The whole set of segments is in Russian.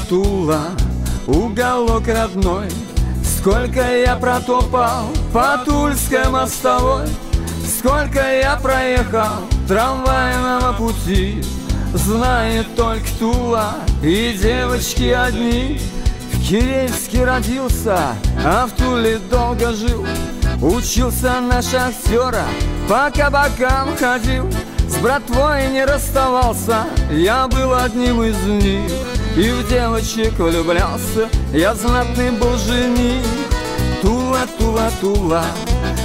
Тула, Тула, уголок родной. Сколько я протопал по Тульской мостовой Сколько я проехал трамвайного пути. Знает только Тула и девочки одни. В Киреевске родился, а в Туле долго жил. Учился на шахтера, по кабакам ходил. С братвой не расставался, я был одним из них И в девочек влюблялся, я знатный был жених. Тула, Тула, Тула,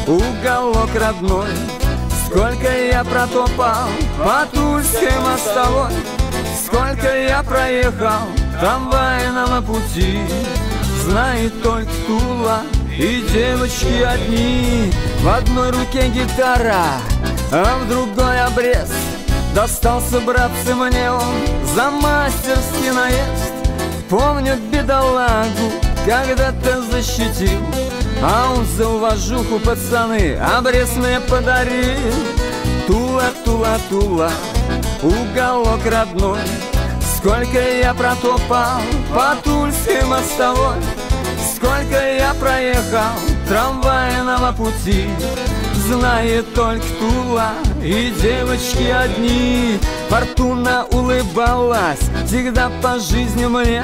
уголок родной. Сколько я протопал по Тульской мостовой Сколько я проехал трамвайного пути. Знает только Тула и девочки одни. В одной руке гитара, а в другой обрез Достался, братцы, мне он за мастерский наезд. Помню бедолагу, когда ты защитил А он за уважуху, пацаны, обрез мне подарил. Тула, Тула, Тула, уголок родной Сколько я протопал по Тульской мостовой Сколько я проехал трамвайного пути Знает только Тула и девочки одни. Фортуна улыбалась всегда по жизни мне.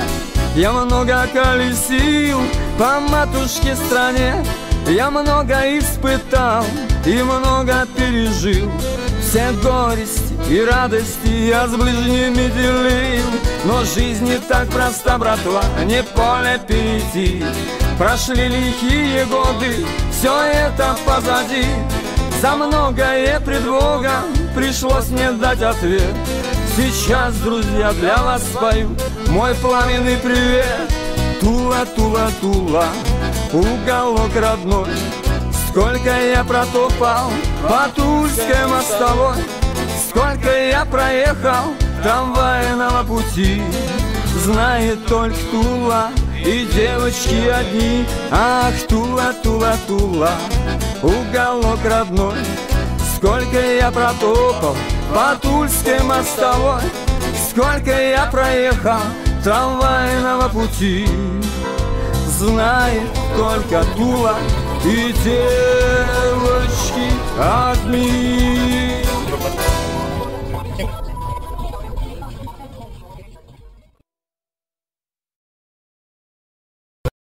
Я много колесил по матушке стране. Я много испытал и много пережил. Все горести и радости я с ближними делил Но жизнь не так проста, братва, не поле перейти. Прошли лихие годы, все это позади. За многое пред Богом пришлось мне дать ответ. Сейчас, друзья, для вас спою мой пламенный привет. Тула, Тула, Тула, уголок родной. Сколько я протопал по Тульской мостовой. Сколько я проехал трамвайного пути Знает только Тула и девочки одни. Ах, Тула, Тула, Тула, уголок родной. Сколько я протопал по Тульской мостовой. Сколько я проехал трамвайного пути. Знает только Тула и девочки одни.